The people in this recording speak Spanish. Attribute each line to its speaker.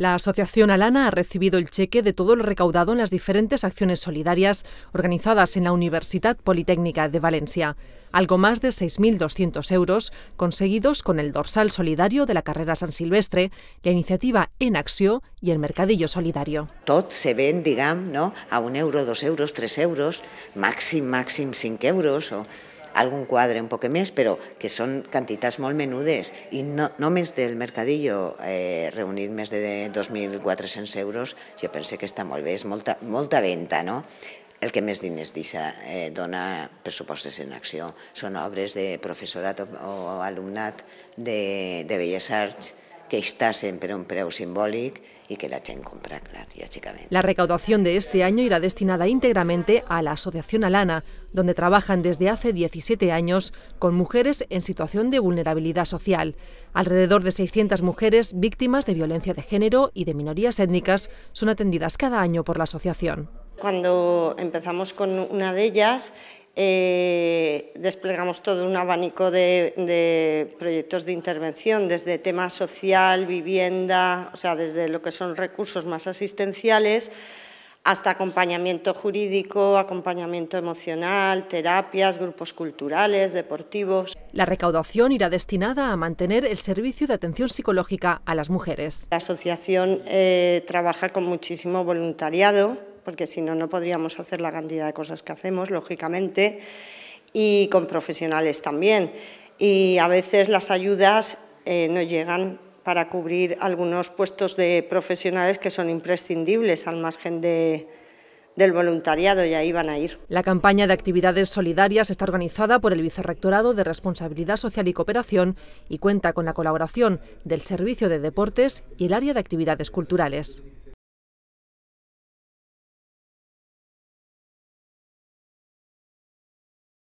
Speaker 1: La Asociación Alana ha recibido el cheque de todo lo recaudado en las diferentes acciones solidarias organizadas en la Universidad Politécnica de Valencia. Algo más de 6.200 euros conseguidos con el dorsal solidario de la carrera San Silvestre, la iniciativa En Acció y el Mercadillo Solidario.
Speaker 2: Tot se ven, diguem, no? a un euro, dos euros, tres euros, màxim, màxim cinc euros, o algun quadre un poc més, però que són quantitats molt menudes i no, només del mercadillo eh, reunir més de 2.400 euros jo penso que està molt bé, és molta, molta venda, no? El que més diners deixa, eh, dona pressupostes en acció. Són obres de professorat o, o alumnat de, de Belles Arts que está siempre un preu simbólico y que la gente compra, claro,
Speaker 1: La recaudación de este año irá destinada íntegramente a la Asociación Alana, donde trabajan desde hace 17 años con mujeres en situación de vulnerabilidad social. Alrededor de 600 mujeres víctimas de violencia de género y de minorías étnicas son atendidas cada año por la asociación.
Speaker 3: Cuando empezamos con una de ellas, eh, desplegamos todo un abanico de, proyectos de intervención, desde tema social, vivienda, o sea, desde lo que son recursos más asistenciales, hasta acompañamiento jurídico, acompañamiento emocional, terapias, grupos culturales, deportivos.
Speaker 1: La recaudación irá destinada a mantener el servicio de atención psicológica a las mujeres.
Speaker 3: La asociación eh, trabaja con muchísimo voluntariado, porque si no, no podríamos hacer la cantidad de cosas que hacemos, lógicamente, y con profesionales también. Y a veces las ayudas eh, no llegan para cubrir algunos puestos de profesionales que son imprescindibles al margen de, del voluntariado y ahí van a ir.
Speaker 1: La campaña de actividades solidarias está organizada por el Vicerrectorado de Responsabilidad Social y Cooperación y cuenta con la colaboración del Servicio de Deportes y el área de actividades culturales.